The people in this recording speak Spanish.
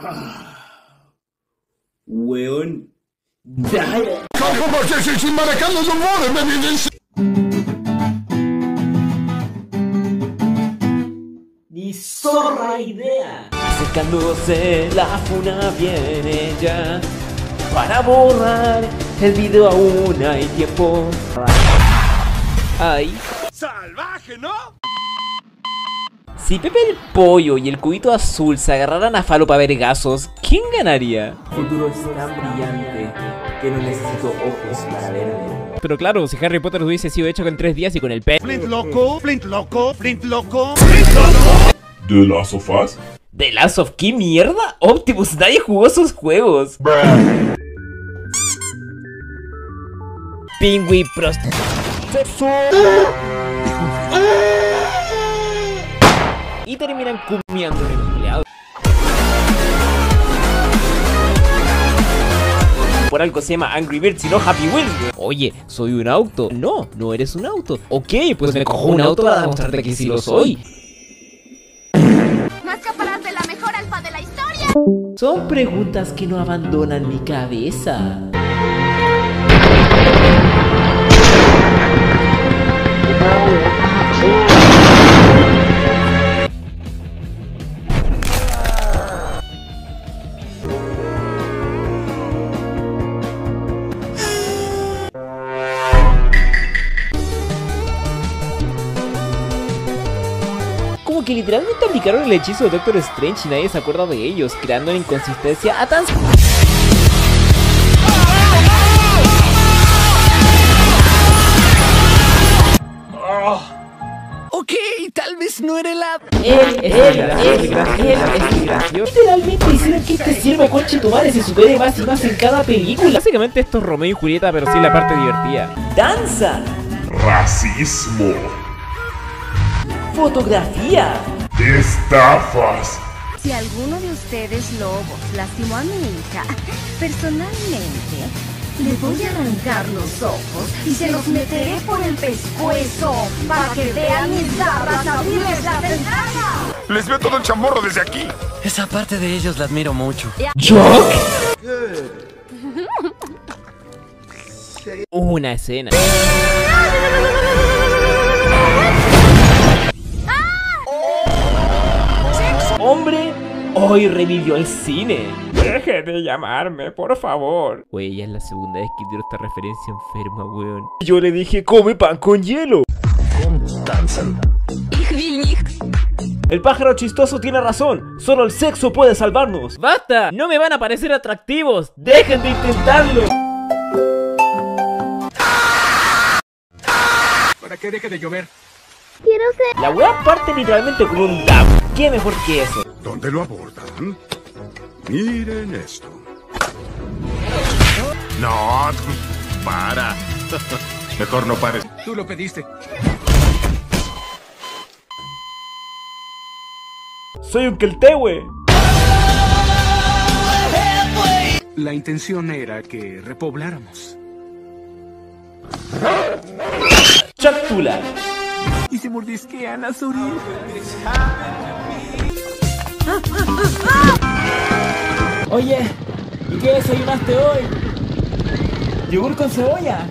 Ah. Weón. Ni zorra idea. Acercándose la funa viene ya. Para borrar el video aún hay tiempo. Ay. Salvaje, ¿no? Si Pepe el Pollo y el Cubito Azul se agarraran a falo para vergazos, ¿quién ganaría? El futuro es tan brillante que no necesito ojos para verlo. Pero claro, si Harry Potter hubiese sido hecho en tres días y con el pe... Flint loco, Flint loco, Flint loco, Flint loco. ¿De Last of Us? ¿The Last of qué mierda? Optimus, nadie jugó esos juegos. Pingüi prost... Y terminan cumiando el empleado. Por algo se llama Angry Birds y no Happy Wheels. Oye, ¿soy un auto? No, no eres un auto. Ok, pues me cojo un auto para demostrarte que sí lo soy. De la mejor alfa de la historia. Son preguntas que no abandonan mi cabeza. Que literalmente aplicaron el hechizo de Doctor Strange y nadie se acuerda de ellos, creando una inconsistencia a tan... Ok, tal vez no era la... Él es él, él, él es gracioso. Literalmente hicieron que este siervo conche tu madre se supere más y más en cada película. Básicamente esto es Romeo y Julieta, pero sin la parte divertida. Danza, Racismo. Fotografía, Estafas. Si alguno de ustedes lobos lastimó a mi hija, personalmente le voy a arrancar los ojos y se los meteré por el pescuezo para que vean mis garras abrirles las entrañas. Les veo todo el chamorro desde aquí. Esa parte de ellos la admiro mucho. Jock. Una escena. hoy revivió el cine. Deje de llamarme, por favor. Güey, ya es la segunda vez que tiro esta referencia enferma, weón. Yo le dije, come pan con hielo. El pájaro chistoso tiene razón. Solo el sexo puede salvarnos. ¡Basta! No me van a parecer atractivos. Dejen de intentarlo. Para que deje de llover. La wea parte literalmente con un dab. ¿Qué mejor que eso? ¿Dónde lo abordan? Miren esto. No, para. Mejor no pares. Tú lo pediste. Soy un queltehue. La intención era que repobláramos. Chactula. Y se mordisquean las orillas. Oye, ¿y qué desayunaste hoy? Yogur con cebolla.